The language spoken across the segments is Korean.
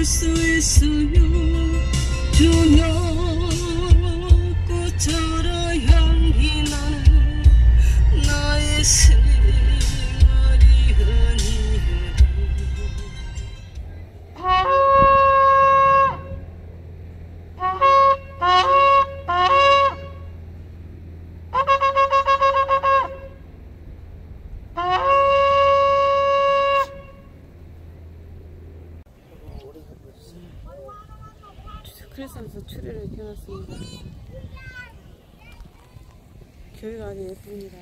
볼수 크리스마스 추리를 켜놨습니다. 교회가 아주 예쁩니다.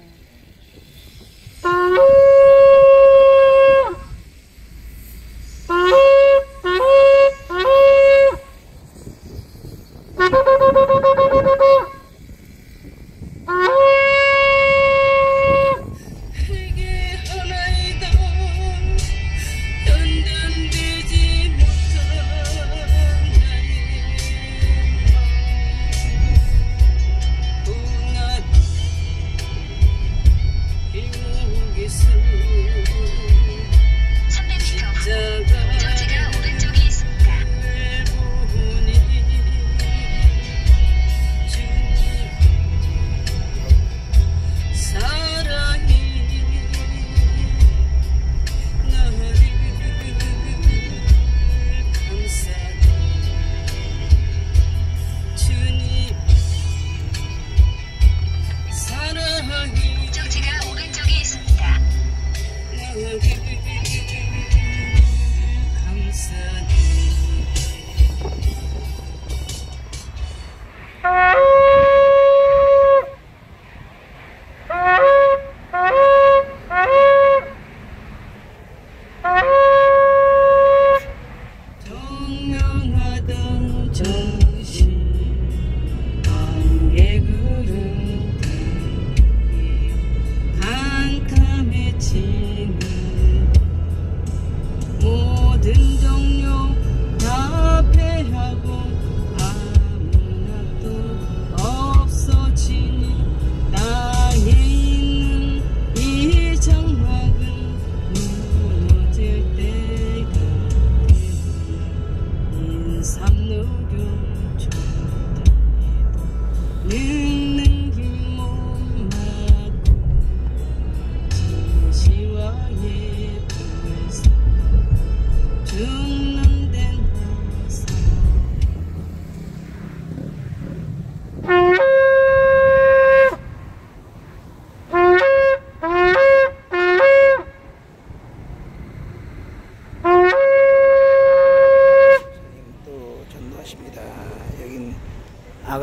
You.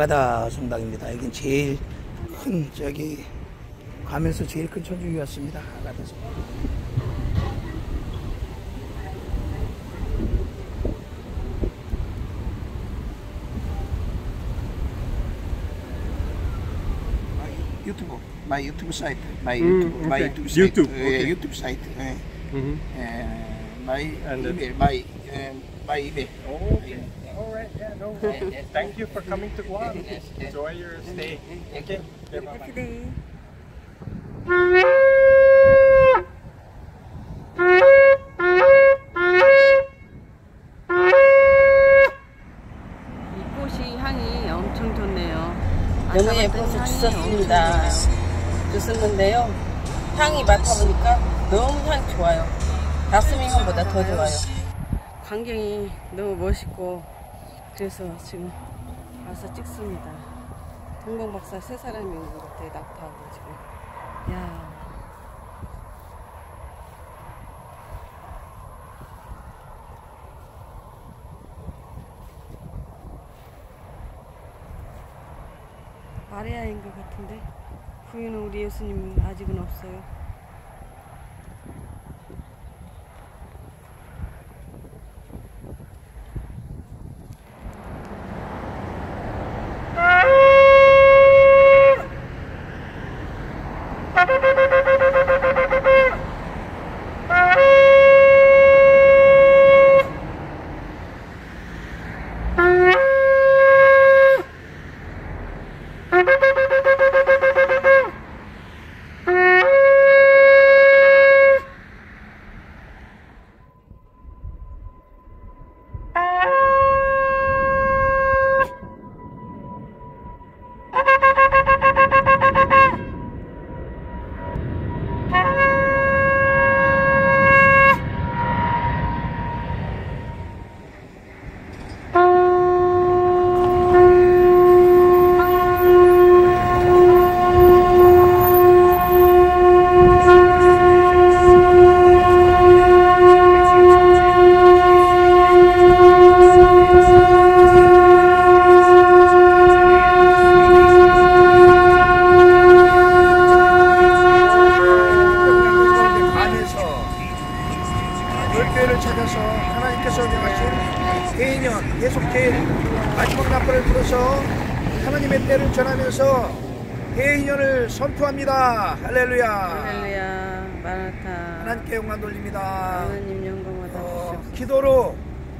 아가다 성당입니다. 여긴 제일 큰 저기 가면서 제일 큰 천주교였습니다. 아가다 성당. YouTube, my YouTube site, my 음, YouTube, my. YouTube site, YouTube, 예. YouTube site, 예. My email, my, 예, 마이 이메일. All right. Yeah. No. Thank you for coming to Guam. Enjoy your stay. Okay. Okay. Bye. bye. 이 꽃이 향이 엄청 좋네요. 너무 아까봤더니 예뻐서 주웠습니다. 주웠는데요. 향이 맡아보니까 너무 향 좋아요. 다스밍함보다 더 좋아요. 광경이 너무 멋있고 그래서 지금 와서 찍습니다. 동방 박사 세 사람이 있는 것 같아요. 낙타하고 지금. 야. 마리아인 것 같은데 부인은 우리 예수님 아직은 없어요. 전하면서 개인연을 선포합니다. 할렐루야. 할렐루야 마라타 하나님께 영광 돌립니다. 하나님 영광 받아 어, 기도로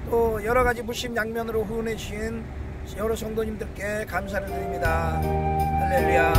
또 여러 가지 무심 양면으로 후원해 주신 여러 성도님들께 감사를 드립니다. 할렐루야.